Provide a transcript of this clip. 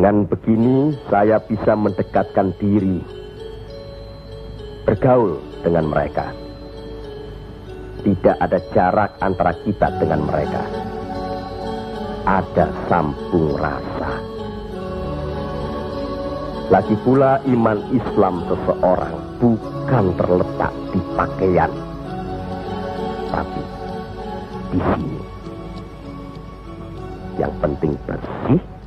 Dengan begini saya bisa mendekatkan diri, bergaul dengan mereka. Tidak ada jarak antara kita dengan mereka. Ada sambung rasa. Lagi pula iman Islam seseorang bukan terletak di pakaian, tapi di sini. Yang penting bersih,